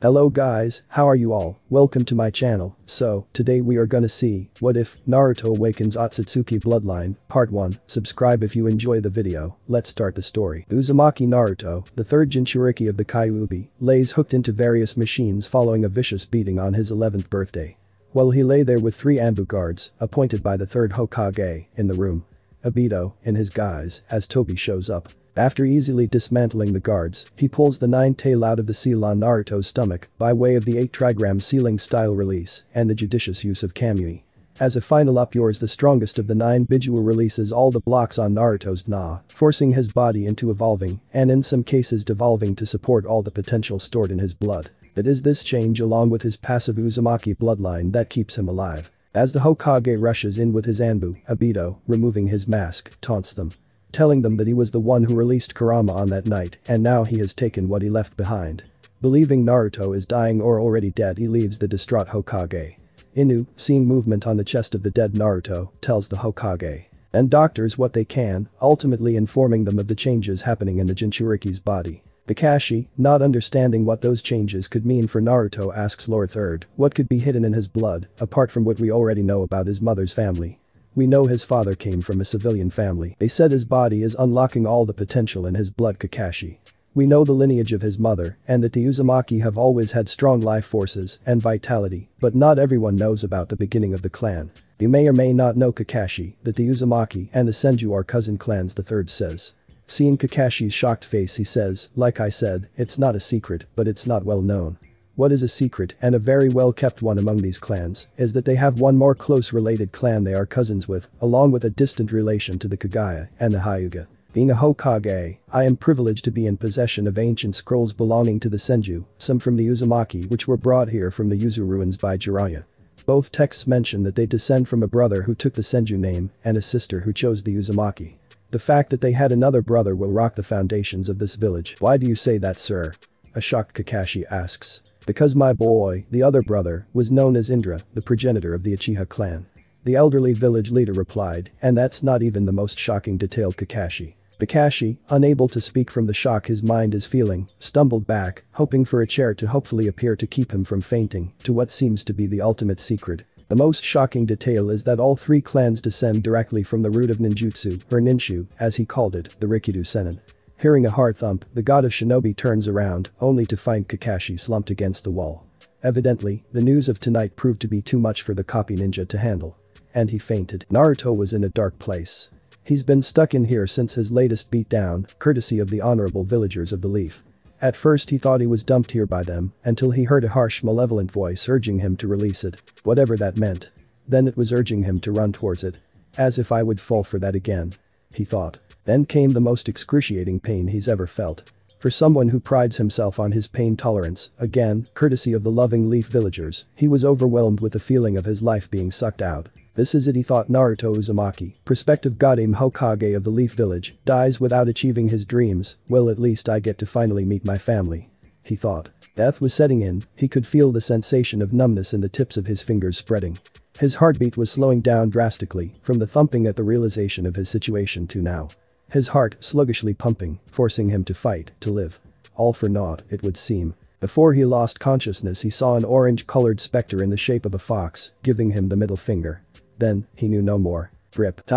Hello guys, how are you all? Welcome to my channel. So, today we are gonna see, what if, Naruto awakens Otsutsuki bloodline, part 1, subscribe if you enjoy the video, let's start the story. Uzumaki Naruto, the third Jinchuriki of the Kyuubi, lays hooked into various machines following a vicious beating on his 11th birthday. While he lay there with three Anbu guards, appointed by the third Hokage, in the room. Obito, in his guise, as Toby shows up. After easily dismantling the guards, he pulls the nine tail out of the seal on Naruto's stomach by way of the 8 trigram sealing style release and the judicious use of Kamui. As a final up yours the strongest of the nine Bijuu releases all the blocks on Naruto's Na, forcing his body into evolving and in some cases devolving to support all the potential stored in his blood. It is this change along with his passive Uzumaki bloodline that keeps him alive. As the Hokage rushes in with his Anbu, Obito, removing his mask, taunts them telling them that he was the one who released Kurama on that night and now he has taken what he left behind. Believing Naruto is dying or already dead he leaves the distraught Hokage. Inu, seeing movement on the chest of the dead Naruto, tells the Hokage. And doctors what they can, ultimately informing them of the changes happening in the Jinchuriki's body. Kakashi, not understanding what those changes could mean for Naruto asks Lord Third what could be hidden in his blood, apart from what we already know about his mother's family. We know his father came from a civilian family. They said his body is unlocking all the potential in his blood Kakashi. We know the lineage of his mother and that the Uzumaki have always had strong life forces and vitality, but not everyone knows about the beginning of the clan. You may or may not know Kakashi, that the Uzumaki and the Senju are cousin clans the third says. Seeing Kakashi's shocked face he says, like I said, it's not a secret, but it's not well known. What is a secret and a very well kept one among these clans is that they have one more close related clan they are cousins with, along with a distant relation to the Kaguya and the Hyuga. Being a Hokage, I am privileged to be in possession of ancient scrolls belonging to the Senju, some from the Uzumaki which were brought here from the Uzu ruins by Jiraiya. Both texts mention that they descend from a brother who took the Senju name and a sister who chose the Uzumaki. The fact that they had another brother will rock the foundations of this village. Why do you say that sir? A shocked Kakashi asks. Because my boy, the other brother, was known as Indra, the progenitor of the Uchiha clan. The elderly village leader replied, and that's not even the most shocking detail Kakashi. Kakashi, unable to speak from the shock his mind is feeling, stumbled back, hoping for a chair to hopefully appear to keep him from fainting, to what seems to be the ultimate secret. The most shocking detail is that all three clans descend directly from the root of ninjutsu, or ninshu, as he called it, the Rikudo Sennin. Hearing a hard thump, the god of shinobi turns around, only to find Kakashi slumped against the wall. Evidently, the news of tonight proved to be too much for the copy ninja to handle. And he fainted. Naruto was in a dark place. He's been stuck in here since his latest beatdown, courtesy of the honorable villagers of the Leaf. At first he thought he was dumped here by them, until he heard a harsh malevolent voice urging him to release it, whatever that meant. Then it was urging him to run towards it. As if I would fall for that again. He thought. Then came the most excruciating pain he's ever felt. For someone who prides himself on his pain tolerance, again, courtesy of the loving leaf villagers, he was overwhelmed with the feeling of his life being sucked out. This is it he thought Naruto Uzumaki, prospective Godaime Hokage of the Leaf Village, dies without achieving his dreams, well at least I get to finally meet my family. He thought. Death was setting in, he could feel the sensation of numbness in the tips of his fingers spreading. His heartbeat was slowing down drastically, from the thumping at the realization of his situation to now. His heart sluggishly pumping, forcing him to fight, to live. All for naught, it would seem. Before he lost consciousness he saw an orange-colored specter in the shape of a fox, giving him the middle finger. Then, he knew no more. Grip.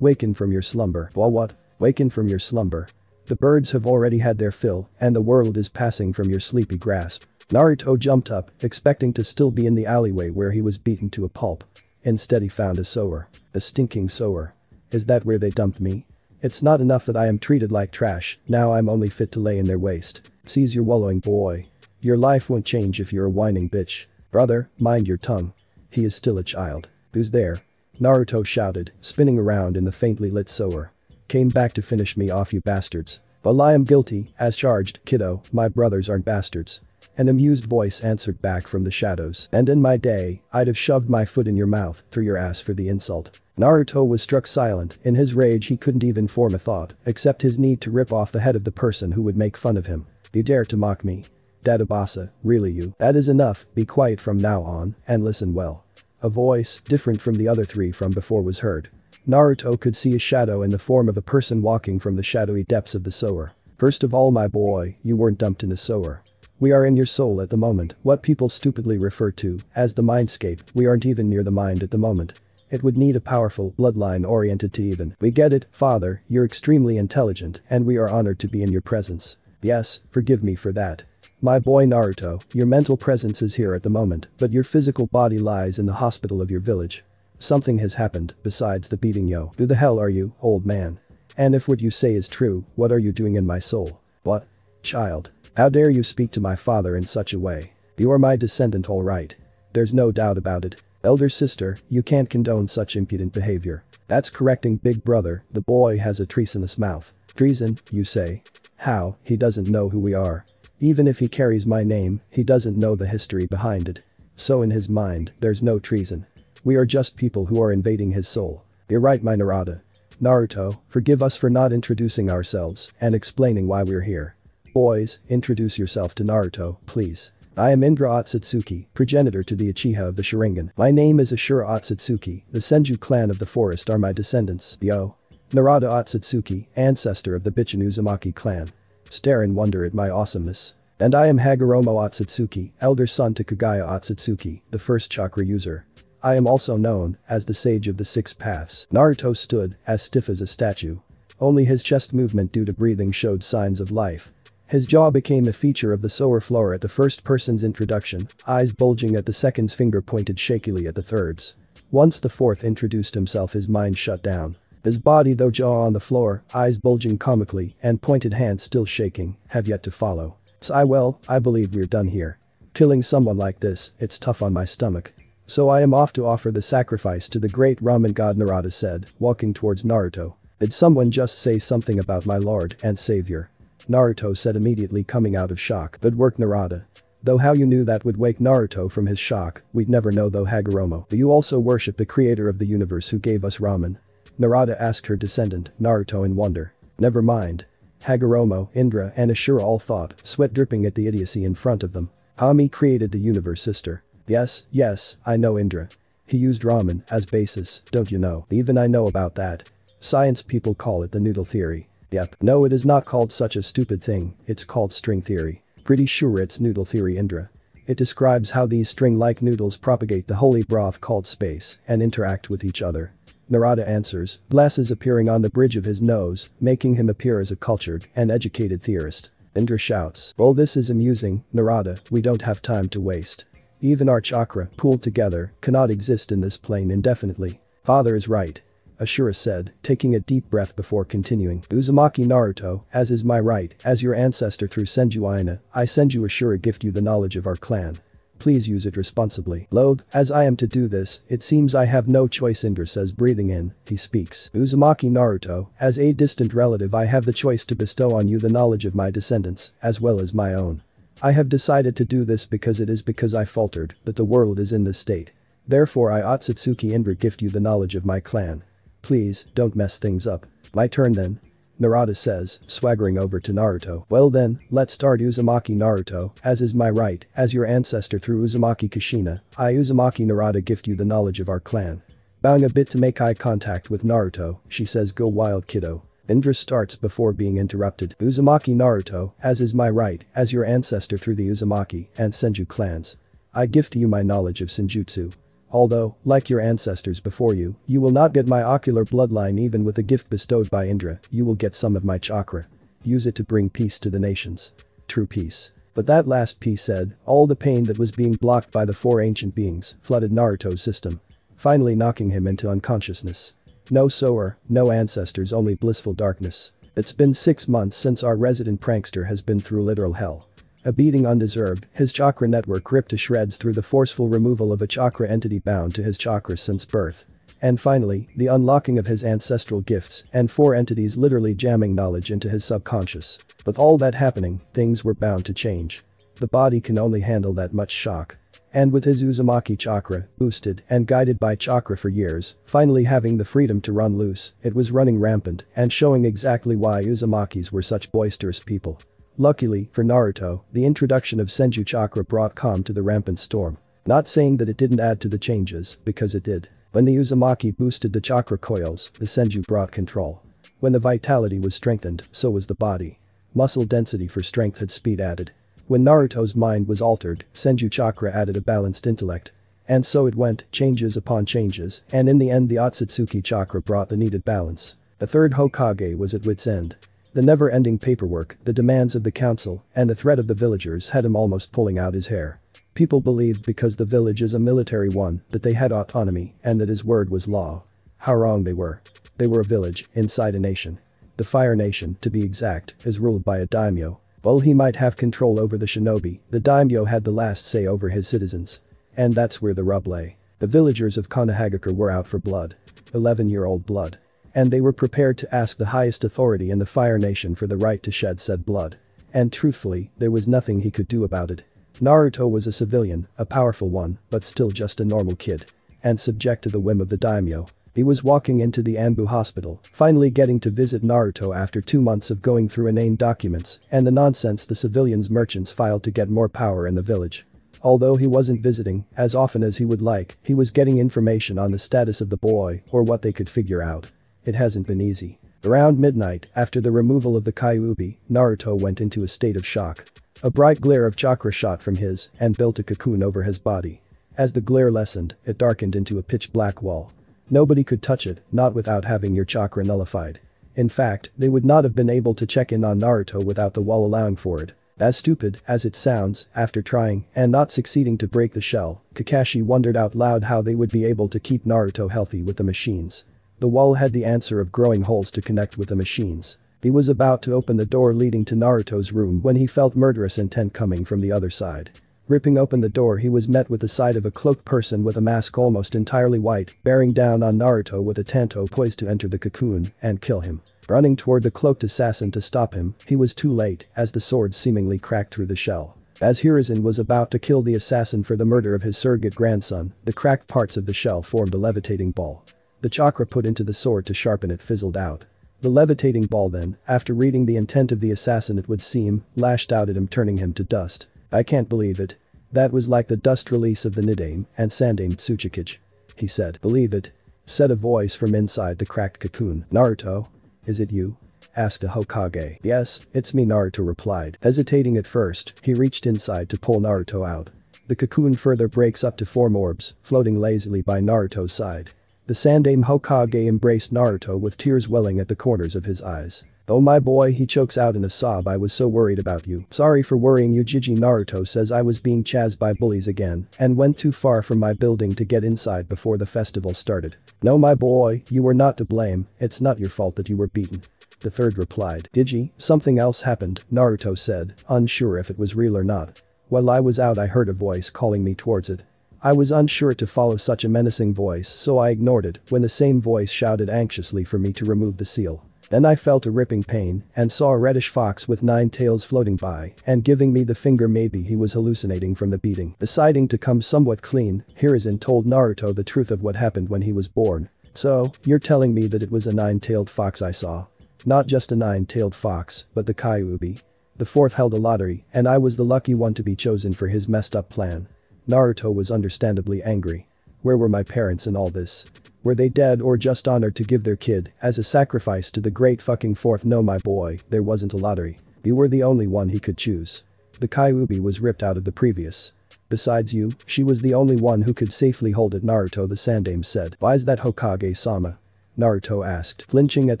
Waken from your slumber. Well what? Waken from your slumber. The birds have already had their fill, and the world is passing from your sleepy grasp. Naruto jumped up, expecting to still be in the alleyway where he was beaten to a pulp. Instead he found a sewer. A stinking sewer. Is that where they dumped me? It's not enough that I am treated like trash, now I'm only fit to lay in their waste. Seize your wallowing boy. Your life won't change if you're a whining bitch. Brother, mind your tongue. He is still a child. Who's there? Naruto shouted, spinning around in the faintly lit sewer. Came back to finish me off you bastards. Well I am guilty, as charged, kiddo, my brothers aren't bastards. An amused voice answered back from the shadows. And in my day, I'd have shoved my foot in your mouth, through your ass for the insult. Naruto was struck silent, in his rage he couldn't even form a thought, except his need to rip off the head of the person who would make fun of him. You dare to mock me? Dadabasa, really you? That is enough, be quiet from now on, and listen well. A voice, different from the other three from before was heard. Naruto could see a shadow in the form of a person walking from the shadowy depths of the sewer. First of all my boy, you weren't dumped in the sewer. We are in your soul at the moment, what people stupidly refer to as the mindscape, we aren't even near the mind at the moment. It would need a powerful bloodline oriented to even. We get it, father, you're extremely intelligent and we are honored to be in your presence. Yes, forgive me for that. My boy Naruto, your mental presence is here at the moment, but your physical body lies in the hospital of your village. Something has happened, besides the beating yo. Who the hell are you, old man? And if what you say is true, what are you doing in my soul? What? Child. How dare you speak to my father in such a way? You are my descendant alright. There's no doubt about it. Elder sister, you can't condone such impudent behavior. That's correcting big brother, the boy has a treasonous mouth. Treason, you say? How, he doesn't know who we are. Even if he carries my name, he doesn't know the history behind it. So in his mind, there's no treason. We are just people who are invading his soul. You're right my Narada. Naruto, forgive us for not introducing ourselves and explaining why we're here. Boys, introduce yourself to Naruto, please. I am Indra Otsutsuki, progenitor to the Uchiha of the Sharingan. My name is Ashura Otsutsuki, the Senju clan of the forest are my descendants, yo. Narada Otsutsuki, ancestor of the Bichon Uzumaki clan. Stare in wonder at my awesomeness. And I am Hagoromo Otsutsuki, elder son to Kaguya Otsutsuki, the first chakra user. I am also known as the Sage of the Six Paths. Naruto stood as stiff as a statue. Only his chest movement due to breathing showed signs of life. His jaw became a feature of the Sower floor at the first person's introduction, eyes bulging at the second's finger pointed shakily at the third's. Once the fourth introduced himself his mind shut down. His body though jaw on the floor, eyes bulging comically, and pointed hand still shaking, have yet to follow. So well, I believe we're done here. Killing someone like this, it's tough on my stomach. So I am off to offer the sacrifice to the great ramen god Narada said, walking towards Naruto. Did someone just say something about my lord and savior? Naruto said immediately coming out of shock. Good work Narada. Though how you knew that would wake Naruto from his shock, we'd never know though Hagoromo. Do you also worship the creator of the universe who gave us ramen? Narada asked her descendant, Naruto in wonder. Never mind. Hagoromo, Indra and Ashura all thought, sweat dripping at the idiocy in front of them. Hami created the universe sister. Yes, yes, I know Indra. He used ramen as basis, don't you know? Even I know about that. Science people call it the noodle theory. Yep, no it is not called such a stupid thing, it's called string theory. Pretty sure it's noodle theory Indra. It describes how these string-like noodles propagate the holy broth called space and interact with each other. Narada answers, glasses appearing on the bridge of his nose, making him appear as a cultured and educated theorist. Indra shouts, well this is amusing, Narada, we don't have time to waste. Even our chakra, pooled together, cannot exist in this plane indefinitely. Father is right. Ashura said, taking a deep breath before continuing. Uzumaki Naruto, as is my right, as your ancestor through Senju Aina, I send you Ashura gift you the knowledge of our clan. Please use it responsibly. Loath, as I am to do this, it seems I have no choice Indra says breathing in, he speaks. Uzumaki Naruto, as a distant relative I have the choice to bestow on you the knowledge of my descendants, as well as my own. I have decided to do this because it is because I faltered that the world is in this state. Therefore I Otsutsuki Indra gift you the knowledge of my clan. Please, don't mess things up. My turn then. Narada says, swaggering over to Naruto. Well then, let's start Uzumaki Naruto, as is my right, as your ancestor through Uzumaki Kushina, I Uzumaki Narada gift you the knowledge of our clan. Bowing a bit to make eye contact with Naruto, she says go wild kiddo. Indra starts before being interrupted. Uzumaki Naruto, as is my right, as your ancestor through the Uzumaki and Senju clans. I gift you my knowledge of Senjutsu. Although, like your ancestors before you, you will not get my ocular bloodline even with a gift bestowed by Indra, you will get some of my chakra. Use it to bring peace to the nations. True peace. But that last piece said, all the pain that was being blocked by the four ancient beings flooded Naruto's system. Finally knocking him into unconsciousness. No sower, no ancestors only blissful darkness. It's been six months since our resident prankster has been through literal hell. A beating undeserved, his chakra network ripped to shreds through the forceful removal of a chakra entity bound to his chakras since birth. And finally, the unlocking of his ancestral gifts and four entities literally jamming knowledge into his subconscious. With all that happening, things were bound to change. The body can only handle that much shock. And with his Uzumaki chakra, boosted and guided by chakra for years, finally having the freedom to run loose, it was running rampant and showing exactly why Uzumakis were such boisterous people. Luckily, for Naruto, the introduction of Senju Chakra brought calm to the rampant storm. Not saying that it didn't add to the changes, because it did. When the Uzumaki boosted the chakra coils, the Senju brought control. When the vitality was strengthened, so was the body. Muscle density for strength had speed added. When Naruto's mind was altered, Senju chakra added a balanced intellect. And so it went, changes upon changes, and in the end the Otsutsuki chakra brought the needed balance. The third Hokage was at wit's end. The never-ending paperwork, the demands of the council, and the threat of the villagers had him almost pulling out his hair. People believed because the village is a military one that they had autonomy and that his word was law. How wrong they were. They were a village, inside a nation. The Fire Nation, to be exact, is ruled by a daimyo. While he might have control over the shinobi, the daimyo had the last say over his citizens. And that's where the rub lay. The villagers of Konohagakure were out for blood. 11-year-old blood. And they were prepared to ask the highest authority in the Fire Nation for the right to shed said blood. And truthfully, there was nothing he could do about it. Naruto was a civilian, a powerful one, but still just a normal kid. And subject to the whim of the daimyo. He was walking into the Anbu hospital, finally getting to visit Naruto after two months of going through inane documents and the nonsense the civilians merchants filed to get more power in the village. Although he wasn't visiting as often as he would like, he was getting information on the status of the boy or what they could figure out. It hasn't been easy. Around midnight, after the removal of the Kyuubi, Naruto went into a state of shock. A bright glare of chakra shot from his and built a cocoon over his body. As the glare lessened, it darkened into a pitch black wall. Nobody could touch it, not without having your chakra nullified. In fact, they would not have been able to check in on Naruto without the wall allowing for it. As stupid as it sounds, after trying and not succeeding to break the shell, Kakashi wondered out loud how they would be able to keep Naruto healthy with the machines. The wall had the answer of growing holes to connect with the machines. He was about to open the door leading to Naruto's room when he felt murderous intent coming from the other side. Ripping open the door he was met with the sight of a cloaked person with a mask almost entirely white, bearing down on Naruto with a tanto poised to enter the cocoon and kill him. Running toward the cloaked assassin to stop him, he was too late as the sword seemingly cracked through the shell. As Hiruzen was about to kill the assassin for the murder of his surrogate grandson, the cracked parts of the shell formed a levitating ball. The chakra put into the sword to sharpen it fizzled out. The levitating ball then, after reading the intent of the assassin it would seem, lashed out at him turning him to dust. I can't believe it. That was like the dust release of the Nidaime and Sandaime Tsuchikage. He said, believe it. Said a voice from inside the cracked cocoon. Naruto? Is it you? Asked a Hokage. Yes, it's me Naruto replied. Hesitating at first, he reached inside to pull Naruto out. The cocoon further breaks up to four orbs, floating lazily by Naruto's side. The Sandaime Hokage embraced Naruto with tears welling at the corners of his eyes. Oh my boy he chokes out in a sob I was so worried about you. Sorry for worrying you Jiji Naruto says I was being chased by bullies again and went too far from my building to get inside before the festival started. No my boy, you were not to blame, it's not your fault that you were beaten. The third replied. Jiji, something else happened, Naruto said, unsure if it was real or not. While I was out I heard a voice calling me towards it. I was unsure to follow such a menacing voice so I ignored it when the same voice shouted anxiously for me to remove the seal. Then I felt a ripping pain and saw a reddish fox with nine tails floating by and giving me the finger maybe he was hallucinating from the beating. Deciding to come somewhat clean, Hiruzen told Naruto the truth of what happened when he was born. So, you're telling me that it was a nine-tailed fox I saw. Not just a nine-tailed fox, but the Kyuubi. The fourth held a lottery and I was the lucky one to be chosen for his messed up plan. Naruto was understandably angry. Where were my parents in all this? Were they dead or just honored to give their kid as a sacrifice to the great fucking fourth no my boy, there wasn't a lottery. You were the only one he could choose. The Kyuubi was ripped out of the previous. Besides you, she was the only one who could safely hold it Naruto the Sandaime said. Why is that Hokage-sama? Naruto asked. Flinching at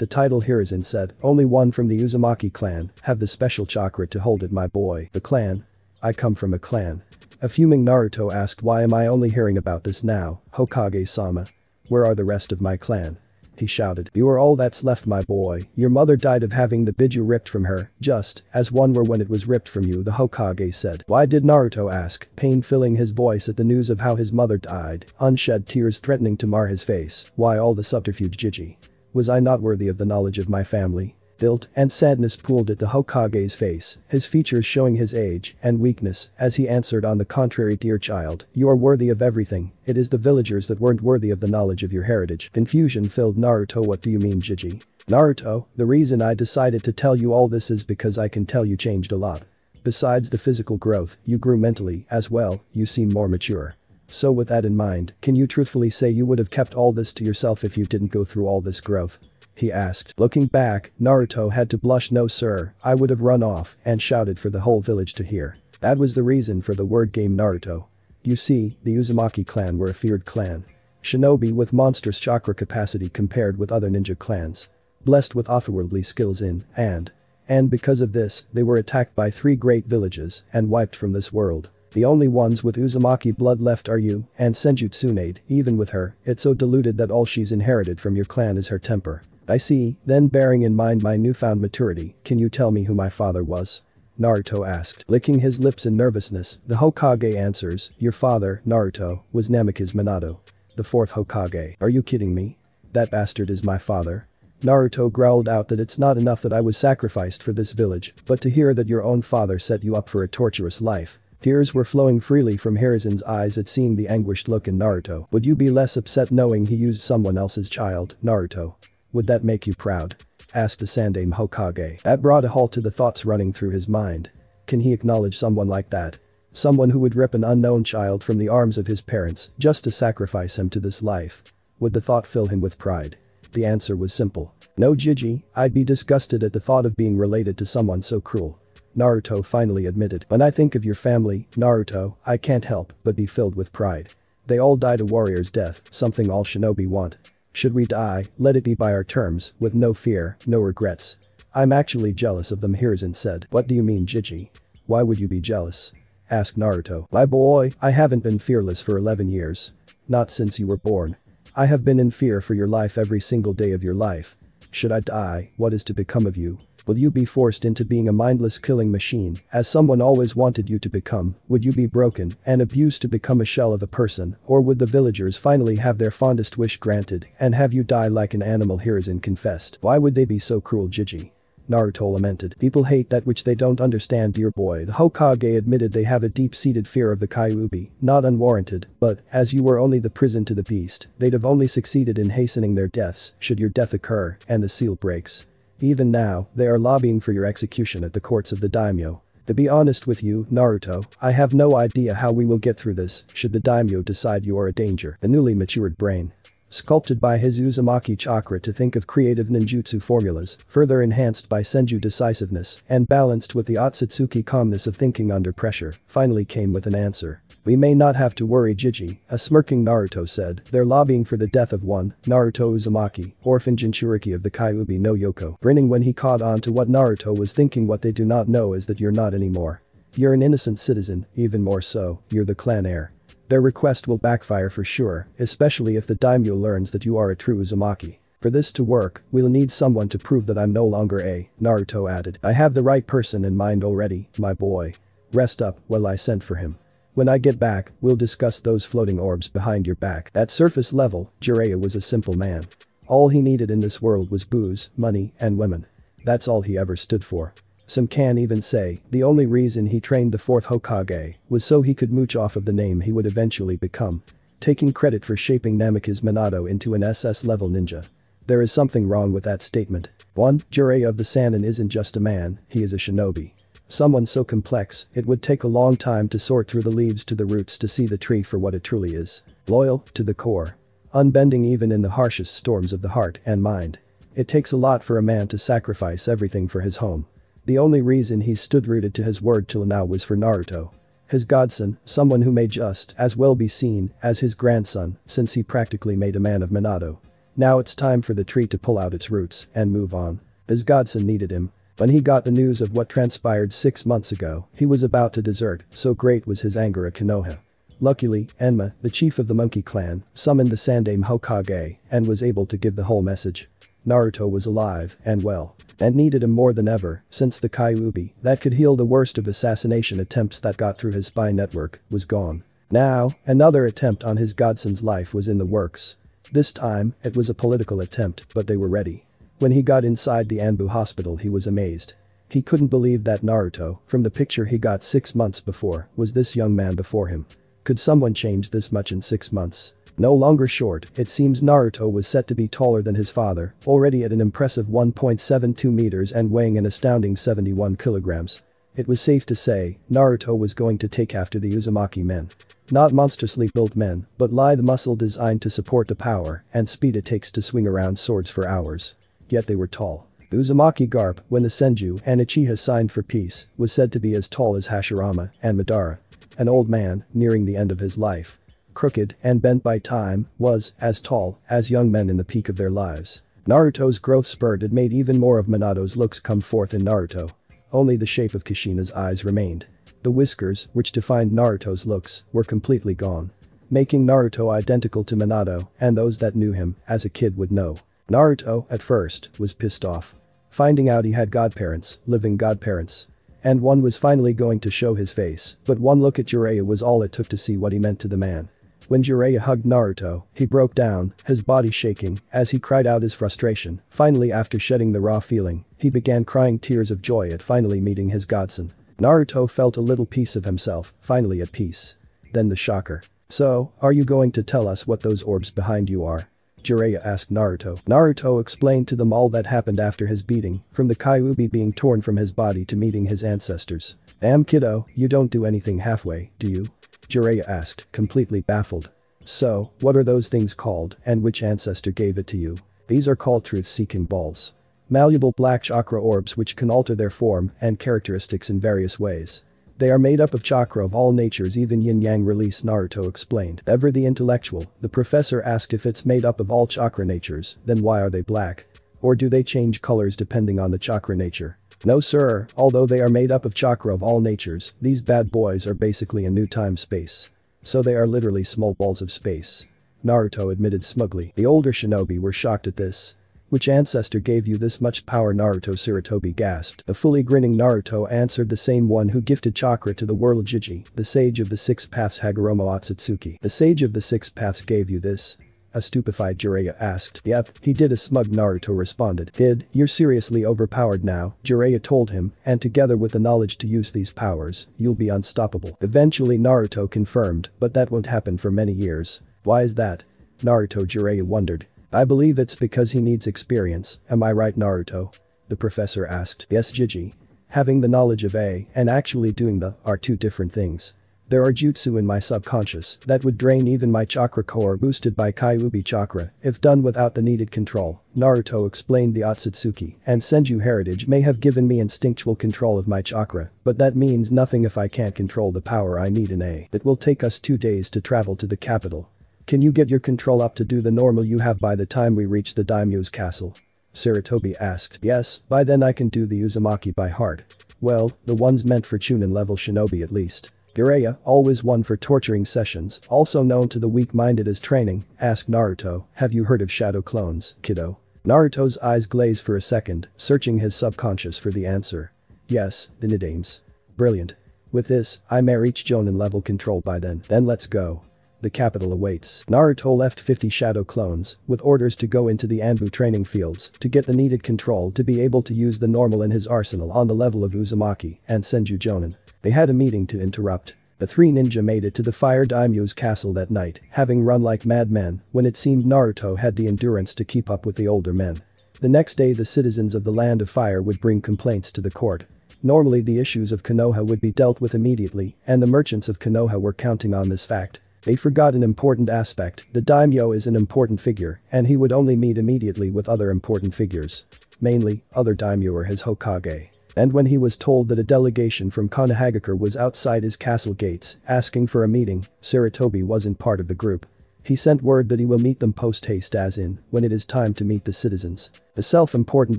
the title Hiruzen said, only one from the Uzumaki clan have the special chakra to hold it my boy. The clan? I come from a clan. A fuming Naruto asked why am I only hearing about this now, Hokage-sama? Where are the rest of my clan? He shouted. You are all that's left my boy, your mother died of having the biju ripped from her, just as one were when it was ripped from you the Hokage said. Why did Naruto ask, pain filling his voice at the news of how his mother died, unshed tears threatening to mar his face, why all the subterfuge Jiji? Was I not worthy of the knowledge of my family? Built, and sadness pooled at the Hokage's face, his features showing his age and weakness as he answered on the contrary dear child, you are worthy of everything, it is the villagers that weren't worthy of the knowledge of your heritage. Confusion filled Naruto what do you mean Jiji? Naruto, the reason I decided to tell you all this is because I can tell you changed a lot. Besides the physical growth, you grew mentally as well, you seem more mature. So with that in mind, can you truthfully say you would have kept all this to yourself if you didn't go through all this growth? He asked. Looking back, Naruto had to blush no sir, I would have run off and shouted for the whole village to hear. That was the reason for the word game Naruto. You see, the Uzumaki clan were a feared clan. Shinobi with monstrous chakra capacity compared with other ninja clans. Blessed with otherworldly skills in, and. And because of this, they were attacked by three great villages and wiped from this world. The only ones with Uzumaki blood left are you and Senju Tsunade, even with her, it's so diluted that all she's inherited from your clan is her temper. I see, then bearing in mind my newfound maturity, can you tell me who my father was? Naruto asked, licking his lips in nervousness, the Hokage answers, your father, Naruto, was Namikaze Minato. The fourth Hokage, are you kidding me? That bastard is my father. Naruto growled out that it's not enough that I was sacrificed for this village, but to hear that your own father set you up for a torturous life. Tears were flowing freely from Hiruzen's eyes at seeing the anguished look in Naruto. Would you be less upset knowing he used someone else's child, Naruto? Would that make you proud? Asked the Sandaime Hokage. That brought a halt to the thoughts running through his mind. Can he acknowledge someone like that? Someone who would rip an unknown child from the arms of his parents just to sacrifice him to this life. Would the thought fill him with pride? The answer was simple. No Jiji, I'd be disgusted at the thought of being related to someone so cruel. Naruto finally admitted. When I think of your family, Naruto, I can't help but be filled with pride. They all died a warrior's death, something all shinobi want. Should we die, let it be by our terms, with no fear, no regrets. I'm actually jealous of them Hiruzen said. What do you mean Jiji? Why would you be jealous? Asked Naruto. My boy, I haven't been fearless for 11 years. Not since you were born. I have been in fear for your life every single day of your life. Should I die, what is to become of you? Will you be forced into being a mindless killing machine, as someone always wanted you to become? Would you be broken and abused to become a shell of a person, or would the villagers finally have their fondest wish granted and have you die like an animal Hiruzen confessed? Why would they be so cruel Jiji? Naruto lamented. People hate that which they don't understand dear boy. The Hokage admitted they have a deep-seated fear of the Kyuubi, not unwarranted, but, as you were only the prison to the beast, they'd have only succeeded in hastening their deaths should your death occur and the seal breaks. Even now, they are lobbying for your execution at the courts of the daimyo. To be honest with you, Naruto, I have no idea how we will get through this should the daimyo decide you are a danger. The newly matured brain. Sculpted by his Uzumaki chakra to think of creative ninjutsu formulas, further enhanced by Senju decisiveness, and balanced with the Otsutsuki calmness of thinking under pressure, finally came with an answer. We may not have to worry Jiji, a smirking Naruto said, they're lobbying for the death of one, Naruto Uzumaki, orphan Jinchuriki of the Kyuubi no Yoko, grinning when he caught on to what Naruto was thinking what they do not know is that you're not anymore. You're an innocent citizen, even more so, you're the clan heir. Their request will backfire for sure, especially if the daimyo learns that you are a true Uzumaki. For this to work, we'll need someone to prove that I'm no longer a, Naruto added. I have the right person in mind already, my boy. Rest up while I send for him. When I get back, we'll discuss those floating orbs behind your back. At surface level, Jiraiya was a simple man. All he needed in this world was booze, money, and women. That's all he ever stood for. Some can even say the only reason he trained the fourth Hokage was so he could mooch off of the name he would eventually become. Taking credit for shaping Namikaze Minato into an SS-level ninja. There is something wrong with that statement. 1. Jiraiya of the Sannin isn't just a man, he is a shinobi. Someone so complex, it would take a long time to sort through the leaves to the roots to see the tree for what it truly is. Loyal, to the core. Unbending even in the harshest storms of the heart and mind. It takes a lot for a man to sacrifice everything for his home. The only reason he stood rooted to his word till now was for Naruto. His godson, someone who may just as well be seen as his grandson since he practically made a man of Minato. Now it's time for the tree to pull out its roots and move on. His godson needed him. When he got the news of what transpired six months ago, he was about to desert, so great was his anger at Konoha. Luckily, Enma, the chief of the monkey clan, summoned the Sandaime Hokage and was able to give the whole message. Naruto was alive and well and needed him more than ever, since the Kyuubi that could heal the worst of assassination attempts that got through his spy network was gone. Now, another attempt on his godson's life was in the works. This time, it was a political attempt, but they were ready. When he got inside the Anbu hospital he was amazed. He couldn't believe that Naruto, from the picture he got six months before, was this young man before him. Could someone change this much in six months? No longer short, it seems Naruto was set to be taller than his father, already at an impressive 1.72 meters and weighing an astounding 71 kilograms. It was safe to say, Naruto was going to take after the Uzumaki men. Not monstrously built men, but lithe muscle designed to support the power and speed it takes to swing around swords for hours. Yet they were tall. Uzumaki Garp, when the Senju and Uchiha signed for peace, was said to be as tall as Hashirama and Madara. An old man, nearing the end of his life. Crooked and bent by time, was as tall as young men in the peak of their lives. Naruto's growth spurt had made even more of Minato's looks come forth in Naruto. Only the shape of Kushina's eyes remained. The whiskers, which defined Naruto's looks, were completely gone. Making Naruto identical to Minato, and those that knew him, as a kid would know. Naruto, at first, was pissed off. Finding out he had godparents, living godparents. And one was finally going to show his face, but one look at Jiraiya was all it took to see what he meant to the man. When Jiraiya hugged Naruto, he broke down, his body shaking, as he cried out his frustration. Finally after shedding the raw feeling, he began crying tears of joy at finally meeting his godson. Naruto felt a little piece of himself, finally at peace. Then the shocker. So, are you going to tell us what those orbs behind you are? Jiraiya asked Naruto. Naruto explained to them all that happened after his beating, from the Kyuubi being torn from his body to meeting his ancestors. Damn kiddo, you don't do anything halfway, do you? Jiraiya asked, completely baffled. So, what are those things called, and which ancestor gave it to you? These are called truth-seeking balls. Malleable black chakra orbs which can alter their form and characteristics in various ways. They are made up of chakra of all natures even yin-yang release Naruto explained. Ever the intellectual, the professor asked if it's made up of all chakra natures, then why are they black? Or do they change colors depending on the chakra nature? No sir, although they are made up of chakra of all natures, these bad boys are basically a new time-space. So they are literally small balls of space. Naruto admitted smugly. The older shinobi were shocked at this. Which ancestor gave you this much power Naruto Sarutobi gasped. A fully grinning Naruto answered the same one who gifted chakra to the world Jiji, the sage of the six paths Hagoromo Otsutsuki. The sage of the six paths gave you this. A stupefied Jiraiya asked. Yep, he did a smug Naruto responded. Kid, you're seriously overpowered now, Jiraiya told him, and together with the knowledge to use these powers, you'll be unstoppable. Eventually Naruto confirmed, but that won't happen for many years. Why is that? Naruto Jiraiya wondered. I believe it's because he needs experience, am I right Naruto? The professor asked. Yes Jiji. Having the knowledge of A and actually doing the are two different things. There are jutsu in my subconscious that would drain even my chakra core boosted by Kyuubi chakra if done without the needed control, Naruto explained the Otsutsuki and Senju heritage may have given me instinctual control of my chakra, but that means nothing if I can't control the power I need in A. It will take us two days to travel to the capital. Can you get your control up to do the normal you have by the time we reach the daimyo's castle? Sarutobi asked. Yes, by then I can do the Uzumaki by heart. Well, the ones meant for Chunin level shinobi at least. Jiraiya, always one for torturing sessions, also known to the weak-minded as training, asked Naruto, have you heard of shadow clones, kiddo? Naruto's eyes glazed for a second, searching his subconscious for the answer. Yes, the Nidaime's. Brilliant. With this, I may reach Jonin level control by then, then let's go. The capital awaits. Naruto left 50 shadow clones, with orders to go into the Anbu training fields to get the needed control to be able to use the normal in his arsenal on the level of Uzumaki and Senju Jonin. They had a meeting to interrupt. The three ninja made it to the Fire Daimyo's castle that night, having run like madmen when it seemed Naruto had the endurance to keep up with the older men. The next day the citizens of the Land of Fire would bring complaints to the court. Normally the issues of Konoha would be dealt with immediately, and the merchants of Konoha were counting on this fact. They forgot an important aspect, the daimyo is an important figure, and he would only meet immediately with other important figures. Mainly, other daimyo or his Hokage. And when he was told that a delegation from Konohagakure was outside his castle gates, asking for a meeting, Sarutobi wasn't part of the group. He sent word that he will meet them post-haste as in, when it is time to meet the citizens. The self-important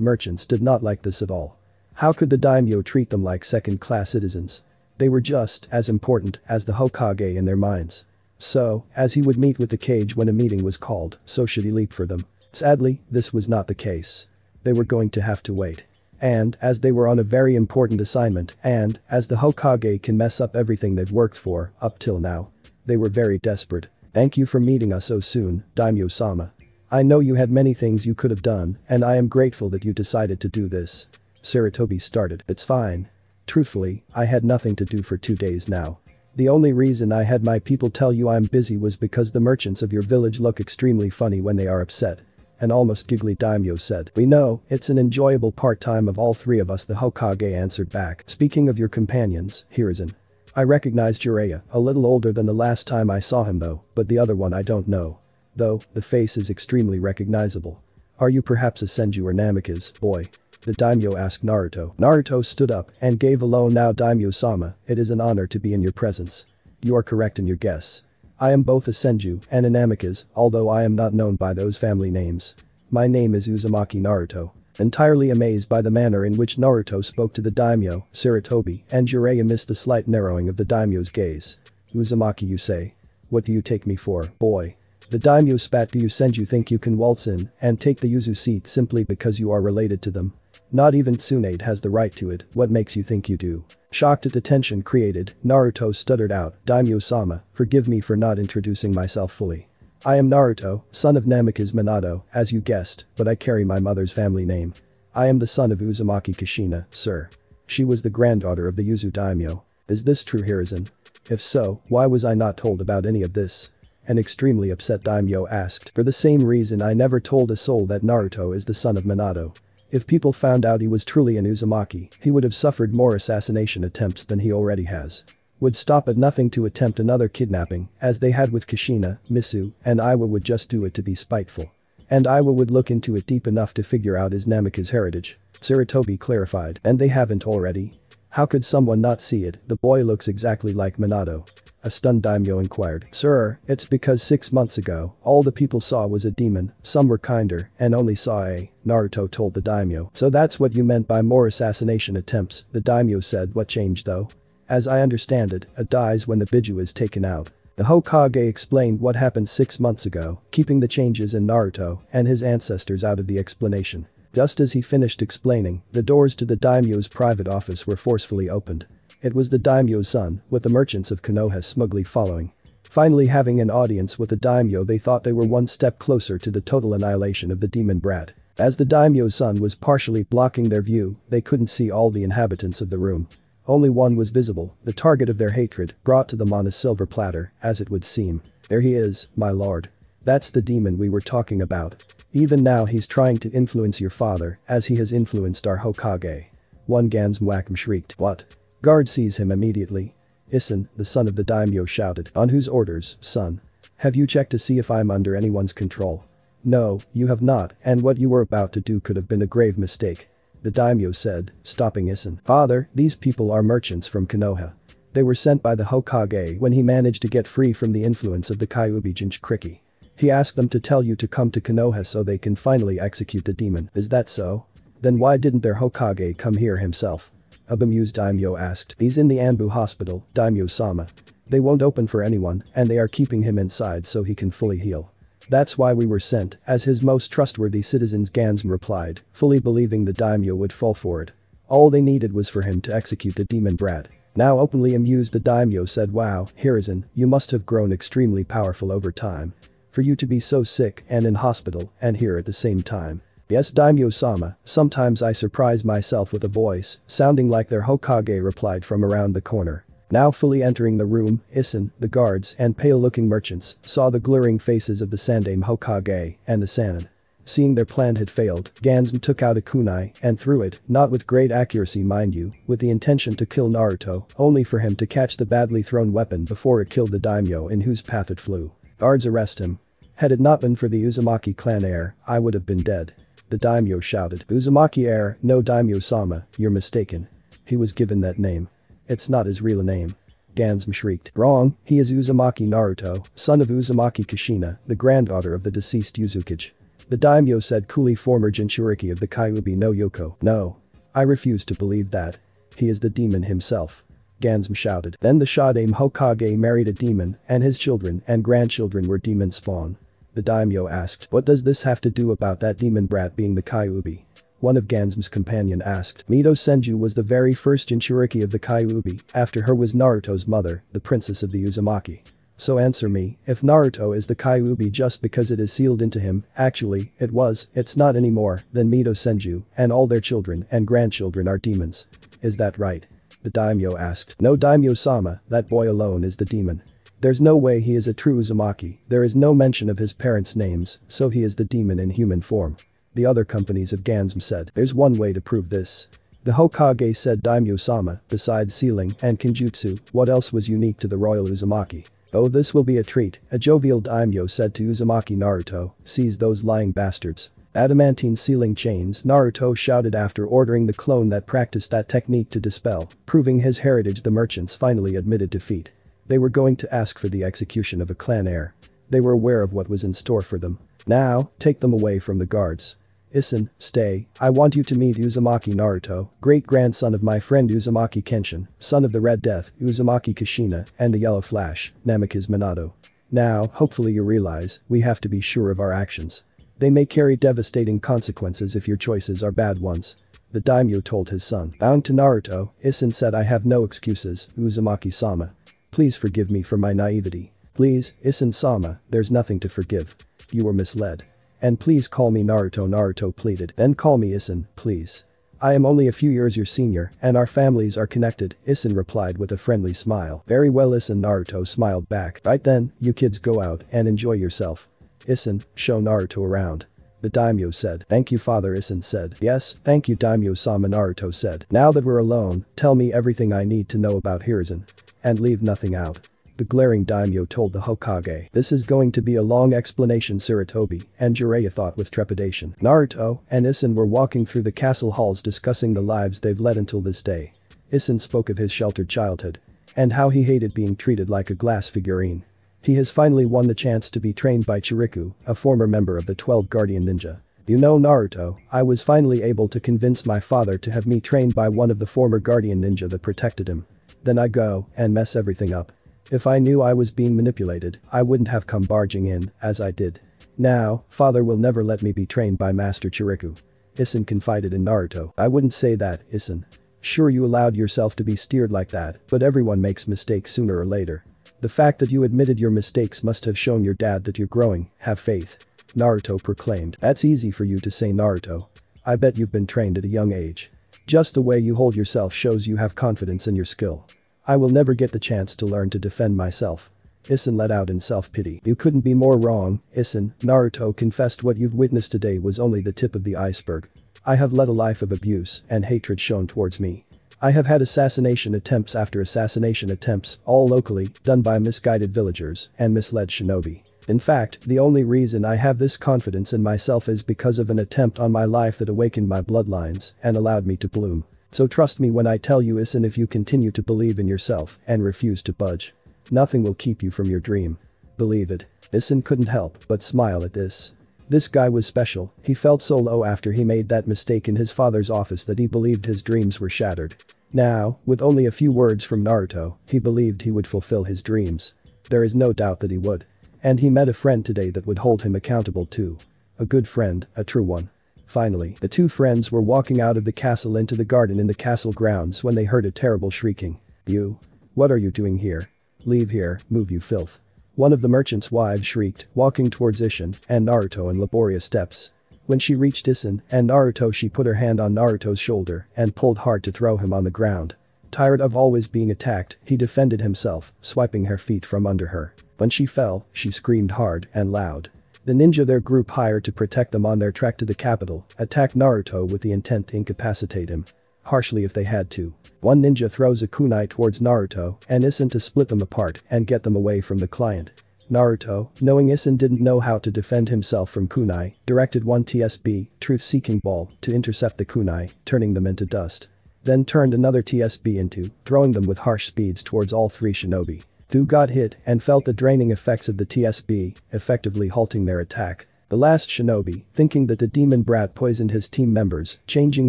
merchants did not like this at all. How could the daimyo treat them like second-class citizens? They were just as important as the Hokage in their minds. So, as he would meet with the cage when a meeting was called, so should he leap for them. Sadly, this was not the case. They were going to have to wait. And, as they were on a very important assignment, and, as the Hokage can mess up everything they've worked for, up till now. They were very desperate. Thank you for meeting us so soon, Daimyo-sama. I know you had many things you could have done, and I am grateful that you decided to do this. Sarutobi started. It's fine. Truthfully, I had nothing to do for two days now. The only reason I had my people tell you I'm busy was because the merchants of your village look extremely funny when they are upset. An almost giggly daimyo said. We know, it's an enjoyable part-time of all three of us the Hokage answered back. Speaking of your companions, Hiruzen. I recognize Jiraiya, a little older than the last time I saw him though, but the other one I don't know. Though, the face is extremely recognizable. Are you perhaps a Senju or Namikaze, boy? The daimyo asked Naruto. Naruto stood up and gave a low now daimyo-sama, it is an honor to be in your presence. You are correct in your guess. I am both a Senju and a Namikaze, although I am not known by those family names. My name is Uzumaki Naruto. Entirely amazed by the manner in which Naruto spoke to the daimyo, Sarutobi, and Jiraiya missed a slight narrowing of the daimyo's gaze. Uzumaki you say? What do you take me for, boy? The daimyo spat do you Senju think you can waltz in and take the Uzu seat simply because you are related to them? Not even Tsunade has the right to it, what makes you think you do? Shocked at the tension created, Naruto stuttered out, Daimyo-sama, forgive me for not introducing myself fully. I am Naruto, son of Namikaze Minato, as you guessed, but I carry my mother's family name. I am the son of Uzumaki Kushina, sir. She was the granddaughter of the Uzu daimyo. Is this true Hiruzen? If so, why was I not told about any of this? An extremely upset daimyo asked, for the same reason I never told a soul that Naruto is the son of Minato. If people found out he was truly an Uzumaki, he would have suffered more assassination attempts than he already has would stop at nothing to attempt another kidnapping, as they had with Kushina, Misu, and Iwa would just do it to be spiteful. And Iwa would look into it deep enough to figure out his Namikaze heritage. Sarutobi clarified, and they haven't already? How could someone not see it, the boy looks exactly like Minato. A stunned daimyo inquired, Sir, it's because six months ago, all the people saw was a demon, some were kinder, and only saw a, Naruto told the daimyo. So that's what you meant by more assassination attempts, the daimyo said what changed though? As I understand it, it dies when the Biju is taken out. The Hokage explained what happened six months ago, keeping the changes in Naruto and his ancestors out of the explanation. Just as he finished explaining, the doors to the daimyo's private office were forcefully opened. It was the daimyo's son, with the merchants of Konoha smugly following. Finally having an audience with the daimyo they thought they were one step closer to the total annihilation of the demon brat. As the daimyo's son was partially blocking their view, they couldn't see all the inhabitants of the room. Only one was visible, the target of their hatred, brought to them on a silver platter, as it would seem. There he is, my lord. That's the demon we were talking about. Even now he's trying to influence your father, as he has influenced our Hokage. One Ganzmwakam shrieked, what? Guard sees him immediately. Issen, the son of the daimyo shouted, on whose orders, son? Have you checked to see if I'm under anyone's control? No, you have not, and what you were about to do could have been a grave mistake the daimyo said, stopping Issen. Father, these people are merchants from Konoha. They were sent by the Hokage when he managed to get free from the influence of the Kyuubi Jinchuriki. He asked them to tell you to come to Konoha so they can finally execute the demon. Is that so? Then why didn't their Hokage come here himself? A bemused daimyo asked. He's in the Anbu hospital, daimyo-sama. They won't open for anyone, and they are keeping him inside so he can fully heal. That's why we were sent, as his most trustworthy citizens Gansm replied, fully believing the daimyo would fall for it. All they needed was for him to execute the demon brat. Now openly amused the daimyo said wow, Hiruzen, you must have grown extremely powerful over time. For you to be so sick and in hospital and here at the same time. Yes daimyo-sama, sometimes I surprise myself with a voice, sounding like their Hokage replied from around the corner. Now fully entering the room, Issen, the guards, and pale-looking merchants saw the glaring faces of the Sandaime Hokage and the Sannin. Seeing their plan had failed, Gansm took out a kunai and threw it, not with great accuracy mind you, with the intention to kill Naruto, only for him to catch the badly thrown weapon before it killed the daimyo in whose path it flew. Guards arrest him. Had it not been for the Uzumaki clan heir, I would have been dead. The daimyo shouted, Uzumaki heir, no daimyo-sama, you're mistaken. He was given that name. It's not his real name. Gansm shrieked. Wrong, he is Uzumaki Naruto, son of Uzumaki Kushina, the granddaughter of the deceased Uzukage. The daimyo said coolly former Jinchuriki of the Kyuubi no Yoko. No. I refuse to believe that. He is the demon himself. Gansm shouted. Then the Shodaime Hokage married a demon, and his children and grandchildren were demon spawn. The daimyo asked, what does this have to do about that demon brat being the Kyuubi? One of Gansm's companion asked. Mito Senju was the very first Jinchuriki of the Kyuubi, after her was Naruto's mother, the princess of the Uzumaki. So answer me, if Naruto is the Kyuubi just because it is sealed into him, actually, it was, it's not anymore, then Mito Senju, and all their children and grandchildren are demons. Is that right? The daimyo asked. No daimyo-sama, that boy alone is the demon. There's no way he is a true Uzumaki, there is no mention of his parents' names, so he is the demon in human form. The other companies of Gansm said, there's one way to prove this. The Hokage said Daimyo-sama, besides sealing and Kenjutsu, what else was unique to the royal Uzumaki? Oh this will be a treat, a jovial daimyo said to Uzumaki Naruto, seize those lying bastards. Adamantine sealing chains Naruto shouted after ordering the clone that practiced that technique to dispel, proving his heritage the merchants finally admitted defeat. They were going to ask for the execution of a clan heir. They were aware of what was in store for them. Now, take them away from the guards. Issen, stay, I want you to meet Uzumaki Naruto, great-grandson of my friend Uzumaki Kenshin, son of the Red Death, Uzumaki Kushina, and the Yellow Flash, Namikaze Minato. Now, hopefully you realize, we have to be sure of our actions. They may carry devastating consequences if your choices are bad ones. The daimyo told his son. Bound to Naruto, Issen said I have no excuses, Uzumaki-sama. Please forgive me for my naivety. Please, Issen-sama, there's nothing to forgive. You were misled. And please call me Naruto Naruto pleaded. Then call me Issen, please. I am only a few years your senior, and our families are connected, Issen replied with a friendly smile. Very well Issen Naruto smiled back. Right then, you kids go out and enjoy yourself. Issen, show Naruto around. The daimyo said. Thank you father Issen said. Yes, thank you daimyo-sama Naruto said. Now that we're alone, tell me everything I need to know about Hiruzen. And leave nothing out. The glaring daimyo told the Hokage. This is going to be a long explanation Sarutobi, and Jiraiya thought with trepidation. Naruto and Issen were walking through the castle halls discussing the lives they've led until this day. Issen spoke of his sheltered childhood. And how he hated being treated like a glass figurine. He has finally won the chance to be trained by Chiriku, a former member of the 12 Guardian Ninja. You know Naruto, I was finally able to convince my father to have me trained by one of the former Guardian Ninja that protected him. Then I go and mess everything up. If I knew I was being manipulated, I wouldn't have come barging in, as I did. Now, father will never let me be trained by Master Chiriku. Issen confided in Naruto. I wouldn't say that, Issen. Sure you allowed yourself to be steered like that, but everyone makes mistakes sooner or later. The fact that you admitted your mistakes must have shown your dad that you're growing, have faith. Naruto proclaimed. That's easy for you to say Naruto. I bet you've been trained at a young age. Just the way you hold yourself shows you have confidence in your skill. I will never get the chance to learn to defend myself. Issen let out in self-pity. You couldn't be more wrong, Issen, Naruto confessed what you've witnessed today was only the tip of the iceberg. I have led a life of abuse and hatred shown towards me. I have had assassination attempts after assassination attempts, all locally, done by misguided villagers and misled shinobi. In fact, the only reason I have this confidence in myself is because of an attempt on my life that awakened my bloodlines and allowed me to bloom. So trust me when I tell you Issen if you continue to believe in yourself and refuse to budge. Nothing will keep you from your dream. Believe it. Issen couldn't help but smile at this. This guy was special, he felt so low after he made that mistake in his father's office that he believed his dreams were shattered. Now, with only a few words from Naruto, he believed he would fulfill his dreams. There is no doubt that he would. And he met a friend today that would hold him accountable too. A good friend, a true one. Finally, the two friends were walking out of the castle into the garden in the castle grounds when they heard a terrible shrieking. You? What are you doing here? Leave here, move you filth. One of the merchant's wives shrieked, walking towards Issen and Naruto in laborious steps. When she reached Issen and Naruto she put her hand on Naruto's shoulder and pulled hard to throw him on the ground. Tired of always being attacked, he defended himself, swiping her feet from under her. When she fell, she screamed hard and loud. The ninja their group hired to protect them on their trek to the capital attacked Naruto with the intent to incapacitate him. Harshly if they had to. One ninja throws a kunai towards Naruto and Issen to split them apart and get them away from the client. Naruto, knowing Issen didn't know how to defend himself from kunai, directed one TSB, truth-seeking ball, to intercept the kunai, turning them into dust. Then turned another TSB into, throwing them with harsh speeds towards all three shinobi. Two got hit and felt the draining effects of the TSB, effectively halting their attack. The last shinobi, thinking that the demon brat poisoned his team members, changing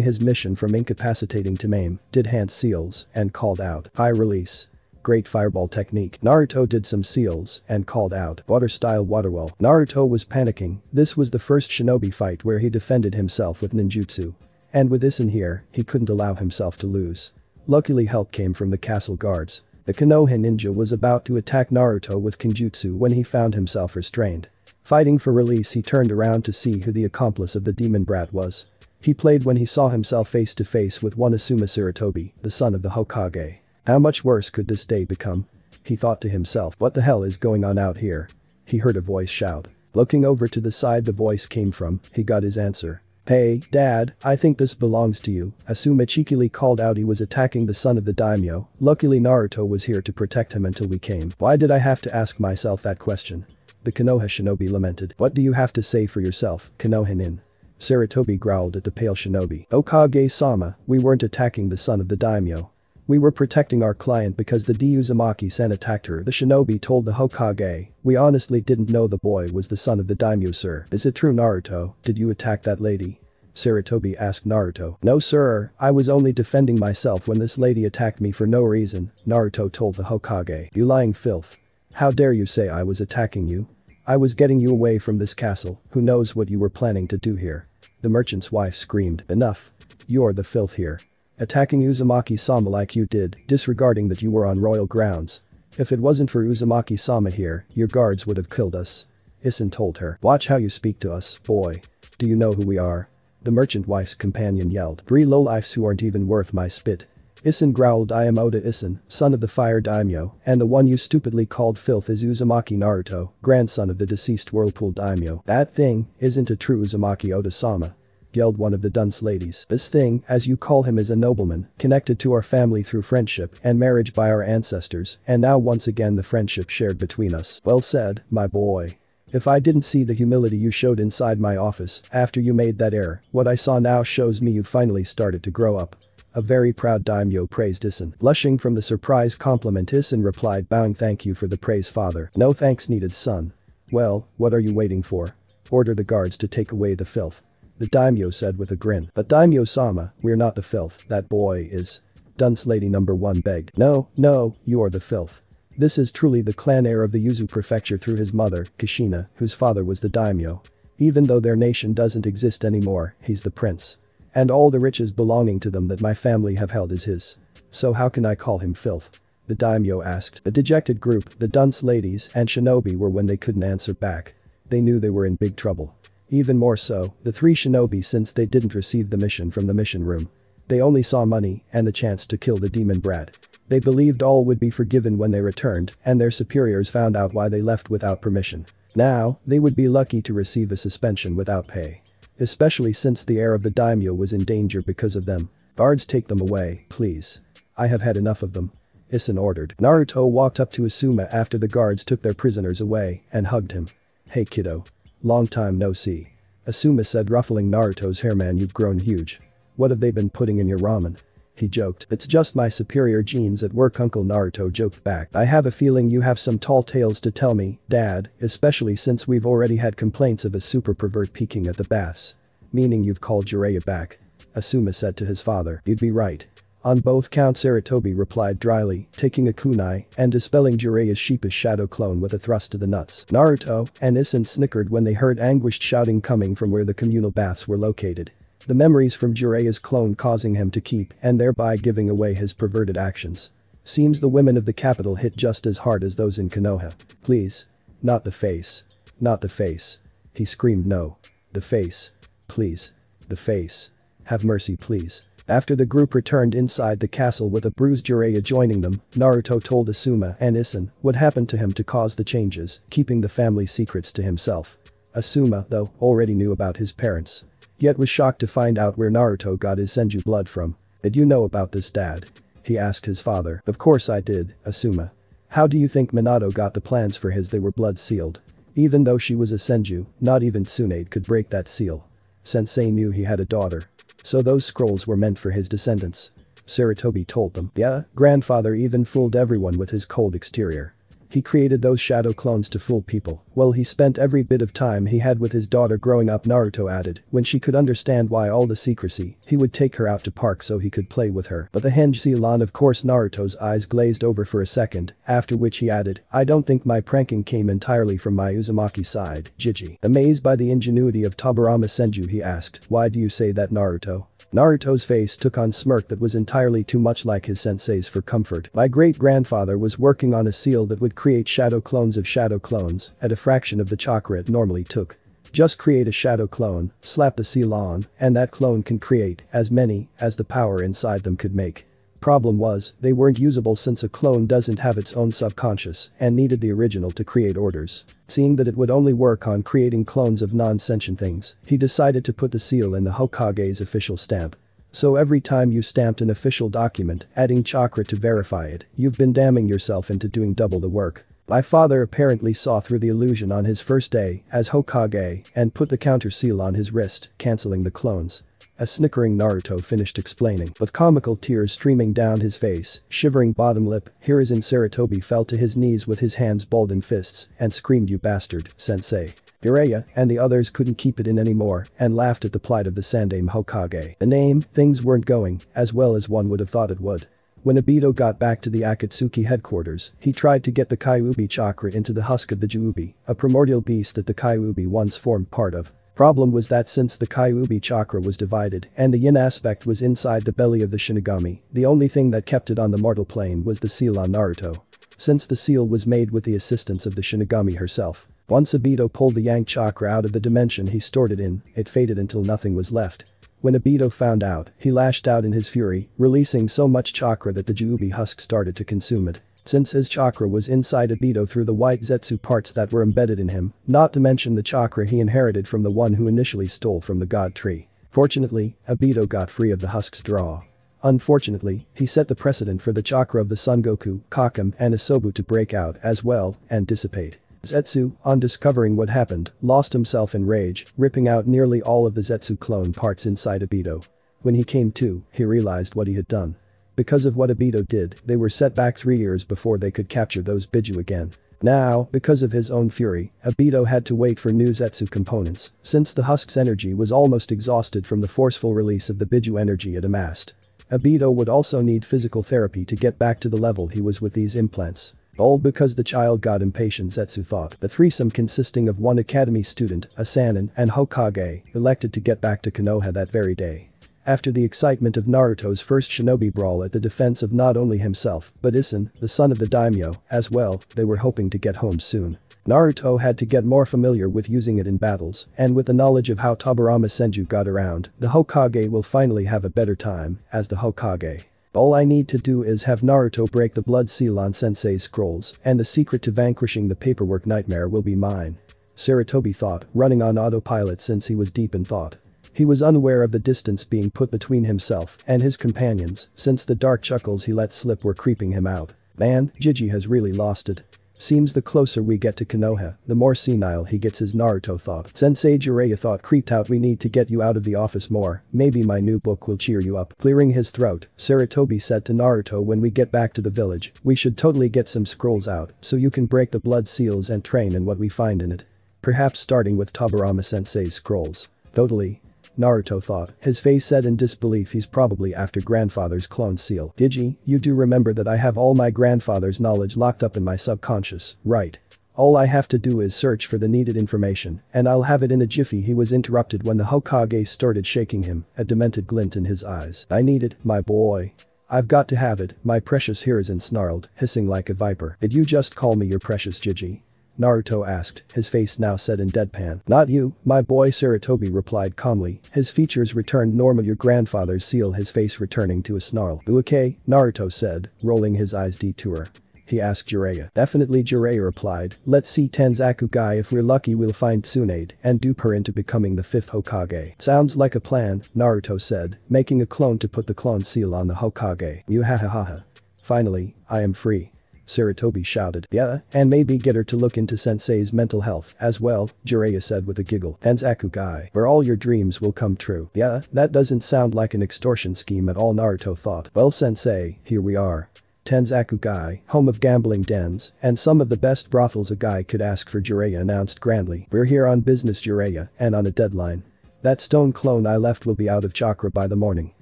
his mission from incapacitating to maim, did hand seals and called out, fire release. Great fireball technique. Naruto did some seals and called out water style waterwell. Naruto was panicking, this was the first shinobi fight where he defended himself with ninjutsu. And with this in here, he couldn't allow himself to lose. Luckily help came from the castle guards. The Konoha ninja was about to attack Naruto with Kenjutsu when he found himself restrained. Fighting for release he turned around to see who the accomplice of the demon brat was. He played when he saw himself face to face with one Asuma Sarutobi, the son of the Hokage. How much worse could this day become? He thought to himself what the hell is going on out here? He heard a voice shout. Looking over to the side the voice came from, he got his answer. Hey, dad, I think this belongs to you, Asuma cheekily called out he was attacking the son of the daimyo, luckily Naruto was here to protect him until we came. Why did I have to ask myself that question? The Konoha shinobi lamented. What do you have to say for yourself, Konoha nin? Sarutobi growled at the pale shinobi. Hokage-sama, we weren't attacking the son of the daimyo. We were protecting our client because the Uzumaki-san attacked her the shinobi told the Hokage. We honestly didn't know the boy was the son of the daimyo sir. Is it true Naruto, did you attack that lady? Sarutobi asked Naruto. No sir, I was only defending myself when this lady attacked me for no reason, Naruto told the Hokage. You lying filth. How dare you say I was attacking you? I was getting you away from this castle, who knows what you were planning to do here. The merchant's wife screamed, enough. You're the filth here. Attacking Uzumaki-sama like you did, disregarding that you were on royal grounds. If it wasn't for Uzumaki-sama here, your guards would have killed us. Issen told her. Watch how you speak to us, boy. Do you know who we are? The merchant wife's companion yelled. Three lowlifes who aren't even worth my spit. Issen growled I am Oda Issen, son of the fire daimyo, and the one you stupidly called filth is Uzumaki Naruto, grandson of the deceased whirlpool daimyo. That thing isn't a true Uzumaki Oda-sama. Yelled one of the dunce ladies. This thing, as you call him is a nobleman, connected to our family through friendship and marriage by our ancestors, and now once again the friendship shared between us. Well said, my boy. If I didn't see the humility you showed inside my office after you made that error, what I saw now shows me you finally started to grow up. A very proud daimyo praised Issen. Blushing from the surprise compliment Issen replied bowing thank you for the praise father. No thanks needed son. Well, what are you waiting for? Order the guards to take away the filth. The daimyo said with a grin. But daimyo-sama, we're not the filth, that boy is. Dunce lady number one begged. No, no, you're the filth. This is truly the clan heir of the Uzu prefecture through his mother, Kushina, whose father was the daimyo. Even though their nation doesn't exist anymore, he's the prince. And all the riches belonging to them that my family have held is his. So how can I call him filth? The daimyo asked. The dejected group, the dunce ladies and shinobi were when they couldn't answer back. They knew they were in big trouble. Even more so, the three shinobi since they didn't receive the mission from the mission room. They only saw money and the chance to kill the demon brat. They believed all would be forgiven when they returned and their superiors found out why they left without permission. Now, they would be lucky to receive a suspension without pay. Especially since the heir of the daimyo was in danger because of them. Guards take them away, please. I have had enough of them. Issen ordered. Naruto walked up to Asuma after the guards took their prisoners away and hugged him. Hey kiddo. Long time no see. Asuma said ruffling Naruto's hair man you've grown huge. What have they been putting in your ramen? He joked. It's just my superior genes at work Uncle Naruto joked back. I have a feeling you have some tall tales to tell me, dad, especially since we've already had complaints of a super pervert peeking at the baths. Meaning you've called Jiraiya back. Asuma said to his father. You'd be right. On both counts Sarutobi replied dryly, taking a kunai and dispelling Jiraiya's sheepish shadow clone with a thrust to the nuts. Naruto and Issen snickered when they heard anguished shouting coming from where the communal baths were located. The memories from Jiraiya's clone causing him to keep and thereby giving away his perverted actions. Seems the women of the capital hit just as hard as those in Konoha. Please. Not the face. Not the face. He screamed no. The face. Please. The face. Have mercy please. After the group returned inside the castle with a bruised Jiraiya joining them, Naruto told Asuma and Issen what happened to him to cause the changes, keeping the family secrets to himself. Asuma, though, already knew about his parents. Yet was shocked to find out where Naruto got his senju blood from. Did you know about this dad? He asked his father. Of course I did, Asuma. How do you think Minato got the plans for his they were blood sealed? Even though she was a senju, not even Tsunade could break that seal. Sensei knew he had a daughter. So those scrolls were meant for his descendants. Sarutobi told them. Yeah, grandfather even fooled everyone with his cold exterior. He created those shadow clones to fool people. Well he spent every bit of time he had with his daughter growing up Naruto added, when she could understand why all the secrecy, he would take her out to park so he could play with her. But the henge Ceylon of course Naruto's eyes glazed over for a second, after which he added, I don't think my pranking came entirely from my Uzumaki side, Jiji. Amazed by the ingenuity of Tobirama Senju he asked, why do you say that Naruto? Naruto's face took on smirk that was entirely too much like his sensei's for comfort. My great-grandfather was working on a seal that would create shadow clones of shadow clones at a fraction of the chakra it normally took. Just create a shadow clone, slap the seal on, and that clone can create as many as the power inside them could make. Problem was, they weren't usable since a clone doesn't have its own subconscious and needed the original to create orders. Seeing that it would only work on creating clones of non-sentient things, he decided to put the seal in the Hokage's official stamp. So every time you stamped an official document, adding chakra to verify it, you've been damning yourself into doing double the work. My father apparently saw through the illusion on his first day as Hokage and put the counter seal on his wrist, cancelling the clones. A snickering Naruto finished explaining, with comical tears streaming down his face, shivering bottom lip, Hiruzen Sarutobi fell to his knees with his hands balled in fists and screamed you bastard, sensei. Jiraiya and the others couldn't keep it in anymore and laughed at the plight of the Sandaime Hokage. The name, things weren't going as well as one would have thought it would. When Obito got back to the Akatsuki headquarters, he tried to get the Kyuubi chakra into the husk of the Juubi, a primordial beast that the Kyuubi once formed part of. Problem was that since the Kyuubi chakra was divided and the yin aspect was inside the belly of the Shinigami, the only thing that kept it on the mortal plane was the seal on Naruto. Since the seal was made with the assistance of the Shinigami herself. Once Obito pulled the Yang chakra out of the dimension he stored it in, it faded until nothing was left. When Obito found out, he lashed out in his fury, releasing so much chakra that the Juubi husk started to consume it. Since his chakra was inside Obito through the white Zetsu parts that were embedded in him, not to mention the chakra he inherited from the one who initially stole from the god tree. Fortunately, Obito got free of the husk's draw. Unfortunately, he set the precedent for the chakra of the Son Goku, Kokuo and Isobu to break out as well and dissipate. Zetsu, on discovering what happened, lost himself in rage, ripping out nearly all of the Zetsu clone parts inside Obito. When he came to, he realized what he had done. Because of what Obito did, they were set back three years before they could capture those Biju again. Now, because of his own fury, Obito had to wait for new Zetsu components, since the Husk's energy was almost exhausted from the forceful release of the Biju energy it amassed. Obito would also need physical therapy to get back to the level he was with these implants. All because the child got impatient Zetsu thought. The threesome consisting of one academy student, a Sannin, and Hokage, elected to get back to Konoha that very day. After the excitement of Naruto's first shinobi brawl at the defense of not only himself, but Issen, the son of the daimyo, as well, they were hoping to get home soon. Naruto had to get more familiar with using it in battles, and with the knowledge of how Tobirama Senju got around, the Hokage will finally have a better time as the Hokage. All I need to do is have Naruto break the blood seal on Sensei's scrolls, and the secret to vanquishing the paperwork nightmare will be mine. Sarutobi thought, running on autopilot since he was deep in thought. He was unaware of the distance being put between himself and his companions, since the dark chuckles he let slip were creeping him out. Man, Jiji has really lost it. Seems the closer we get to Konoha, the more senile he gets his Naruto thought. Sensei Jiraiya thought creeped out we need to get you out of the office more, maybe my new book will cheer you up. Clearing his throat, Sarutobi said to Naruto when we get back to the village, we should totally get some scrolls out so you can break the blood seals and train in what we find in it. Perhaps starting with Tobirama sensei's scrolls. Totally. Naruto thought, his face set in disbelief he's probably after grandfather's clone seal. Jiji, you do remember that I have all my grandfather's knowledge locked up in my subconscious, right? All I have to do is search for the needed information, and I'll have it in a jiffy he was interrupted when the Hokage started shaking him, a demented glint in his eyes. I need it, my boy. I've got to have it, my precious Hiruzen snarled, hissing like a viper. Did you just call me your precious Jiji? Naruto asked, his face now set in deadpan. Not you, my boy Sarutobi replied calmly, his features returned normal your grandfather's seal his face returning to a snarl. Okay, Naruto said, rolling his eyes detour. He asked Jiraiya. Definitely Jiraiya replied, let's see Tanzaku Gai if we're lucky we'll find Tsunade and dupe her into becoming the fifth Hokage. Sounds like a plan, Naruto said, making a clone to put the clone seal on the Hokage. Muhahaha. Finally, I am free. Sarutobi shouted. Yeah, and maybe get her to look into sensei's mental health as well, Jiraiya said with a giggle. Tanzaku Gai, where all your dreams will come true. Yeah, that doesn't sound like an extortion scheme at all Naruto thought. Well sensei, here we are. Tanzaku Gai, home of gambling dens, and some of the best brothels a guy could ask for Jiraiya announced grandly. We're here on business Jiraiya, and on a deadline. That stone clone I left will be out of chakra by the morning.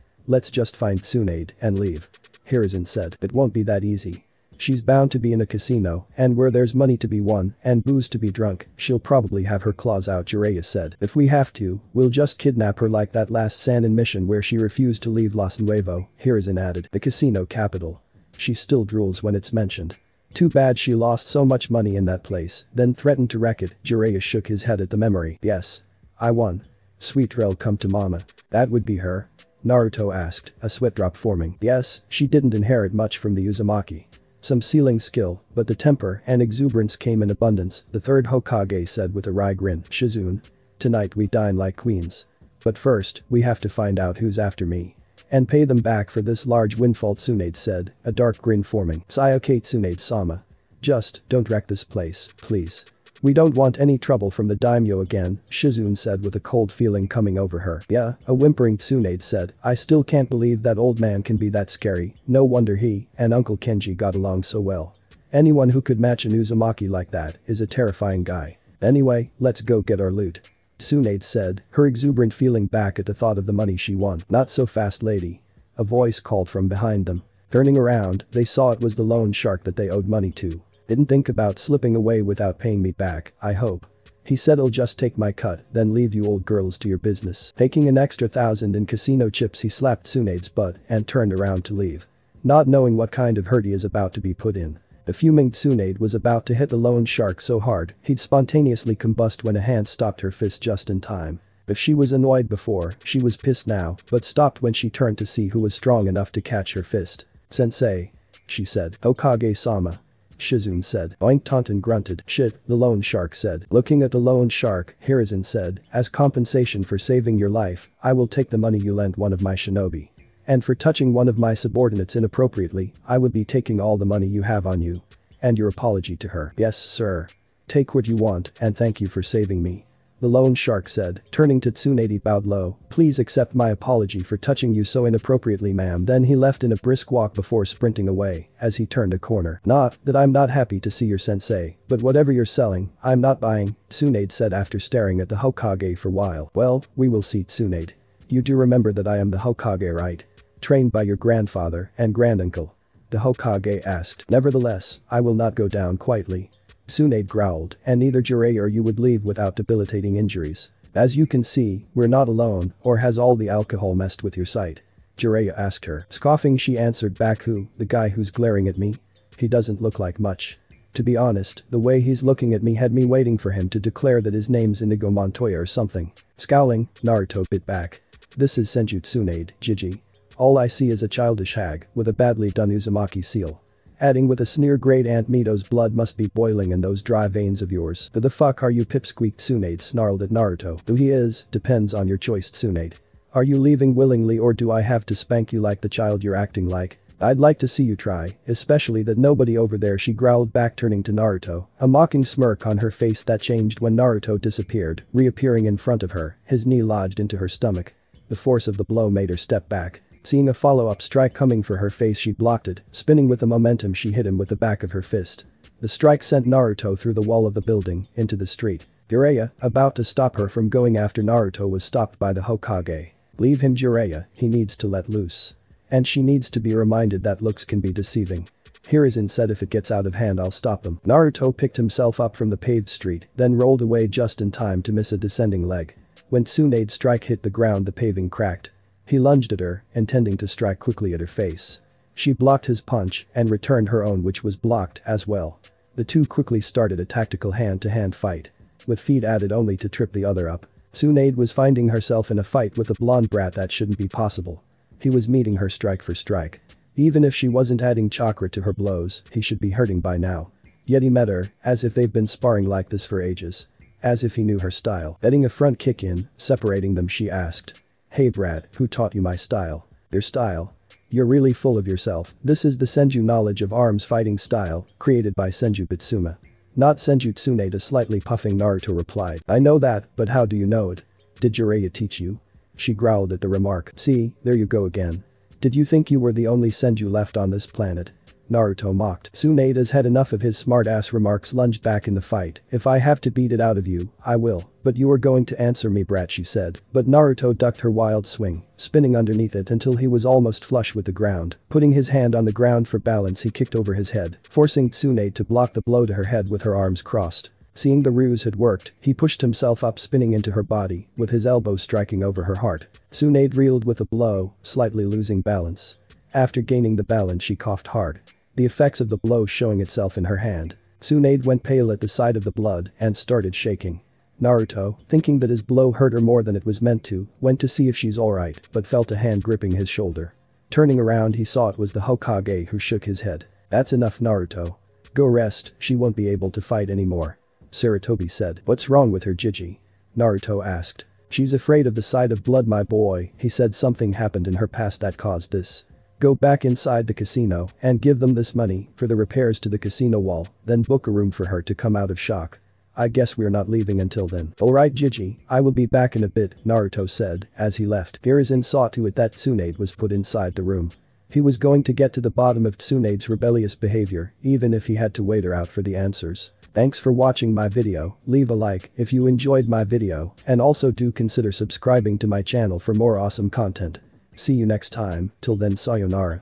Let's just find Tsunade and leave. Hiruzen said, it won't be that easy. She's bound to be in a casino, and where there's money to be won and booze to be drunk, she'll probably have her claws out Jiraiya said. If we have to, we'll just kidnap her like that last Sannin mission where she refused to leave Los Nuevo, Hiruzen added. The casino capital. She still drools when it's mentioned. Too bad she lost so much money in that place, then threatened to wreck it, Jiraiya shook his head at the memory. Yes. I won. Sweet Rel come to mama. That would be her. Naruto asked, a sweat drop forming. Yes, she didn't inherit much from the Uzumaki. Some sealing skill, but the temper and exuberance came in abundance, the third Hokage said with a wry grin. Shizune. Tonight we dine like queens. But first, we have to find out who's after me. And pay them back for this large windfall Tsunade said, a dark grin forming. Sayoke Tsunade Sama. Just, don't wreck this place, please. We don't want any trouble from the daimyo again, Shizune said with a cold feeling coming over her. Yeah, a whimpering Tsunade said, I still can't believe that old man can be that scary, no wonder he and Uncle Kenji got along so well. Anyone who could match an Uzumaki like that is a terrifying guy. Anyway, let's go get our loot. Tsunade said, her exuberant feeling back at the thought of the money she won. Not so fast lady. A voice called from behind them. Turning around, they saw it was the loan shark that they owed money to. Didn't think about slipping away without paying me back, I hope. He said I'll just take my cut, then leave you old girls to your business. Taking an extra thousand in casino chips he slapped Tsunade's butt and turned around to leave. Not knowing what kind of hurt he is about to be put in. The fuming Tsunade was about to hit the lone shark so hard, he'd spontaneously combust when a hand stopped her fist just in time. If she was annoyed before, she was pissed now, but stopped when she turned to see who was strong enough to catch her fist. Sensei. She said, Hokage-sama. Shizune said. Oink Tonton grunted. Shit, the loan shark said. Looking at the loan shark, Hiruzen said, as compensation for saving your life, I will take the money you lent one of my shinobi. And for touching one of my subordinates inappropriately, I would be taking all the money you have on you. And your apology to her. Yes, sir. Take what you want, and thank you for saving me. The loan shark said, turning to Tsunade bowed low, please accept my apology for touching you so inappropriately ma'am then he left in a brisk walk before sprinting away, as he turned a corner. Not that I'm not happy to see your sensei, but whatever you're selling, I'm not buying, Tsunade said after staring at the Hokage for a while. Well, we will see Tsunade. You do remember that I am the Hokage right? Trained by your grandfather and granduncle. The Hokage asked. Nevertheless, I will not go down quietly. Tsunade growled, and neither Jiraiya or you would leave without debilitating injuries. As you can see, we're not alone, or has all the alcohol messed with your sight? Jiraiya asked her. Scoffing she answered back who, the guy who's glaring at me? He doesn't look like much. To be honest, the way he's looking at me had me waiting for him to declare that his name's Inigo Montoya or something. Scowling, Naruto bit back. This is Senju Tsunade, Jiji. All I see is a childish hag with a badly done Uzumaki seal. Adding with a sneer great Aunt Mito's blood must be boiling in those dry veins of yours. Who the fuck are you pipsqueak Tsunade snarled at Naruto. Who he is, depends on your choice Tsunade. Are you leaving willingly or do I have to spank you like the child you're acting like? I'd like to see you try, especially that nobody over there she growled back turning to Naruto, a mocking smirk on her face that changed when Naruto disappeared, reappearing in front of her, his knee lodged into her stomach. The force of the blow made her step back. Seeing a follow-up strike coming for her face she blocked it, spinning with the momentum she hit him with the back of her fist. The strike sent Naruto through the wall of the building, into the street. Jiraiya, about to stop her from going after Naruto was stopped by the Hokage. Leave him Jiraiya, he needs to let loose. And she needs to be reminded that looks can be deceiving. Hiruzen said if it gets out of hand I'll stop him. Naruto picked himself up from the paved street, then rolled away just in time to miss a descending leg. When Tsunade's strike hit the ground the paving cracked. He lunged at her, intending to strike quickly at her face. She blocked his punch and returned her own which was blocked as well. The two quickly started a tactical hand-to-hand -hand fight. With feet added only to trip the other up. Tsunade was finding herself in a fight with a blonde brat that shouldn't be possible. He was meeting her strike for strike. Even if she wasn't adding chakra to her blows, he should be hurting by now. Yet he met her, as if they've been sparring like this for ages. As if he knew her style. Letting a front kick in, separating them she asked. Hey Brad, who taught you my style? Your style? You're really full of yourself. This is the Senju knowledge of arms fighting style, created by Senju Butsuma. Not Senju Tsunade a slightly puffing Naruto replied. I know that, but how do you know it? Did Jiraiya teach you? She growled at the remark. See, there you go again. Did you think you were the only Senju left on this planet? Naruto mocked. Tsunade has had enough of his smart-ass remarks lunged back in the fight. If I have to beat it out of you, I will. But you are going to answer me brat she said. But Naruto ducked her wild swing, spinning underneath it until he was almost flush with the ground. Putting his hand on the ground for balance he kicked over his head, forcing Tsunade to block the blow to her head with her arms crossed. Seeing the ruse had worked, he pushed himself up spinning into her body, with his elbow striking over her heart. Tsunade reeled with a blow, slightly losing balance. After gaining the balance she coughed hard the effects of the blow showing itself in her hand. Tsunade went pale at the sight of the blood and started shaking. Naruto, thinking that his blow hurt her more than it was meant to, went to see if she's alright but felt a hand gripping his shoulder. Turning around he saw it was the Hokage who shook his head. That's enough Naruto. Go rest, she won't be able to fight anymore. Sarutobi said. What's wrong with her Jiji? Naruto asked. She's afraid of the sight of blood my boy, he said something happened in her past that caused this. Go back inside the casino and give them this money for the repairs to the casino wall, then book a room for her to come out of shock. I guess we're not leaving until then. Alright Jiji, I will be back in a bit, Naruto said as he left. Hiruzen saw to it that Tsunade was put inside the room. He was going to get to the bottom of Tsunade's rebellious behavior, even if he had to wait her out for the answers. Thanks for watching my video, leave a like if you enjoyed my video, and also do consider subscribing to my channel for more awesome content. See you next time, till then sayonara.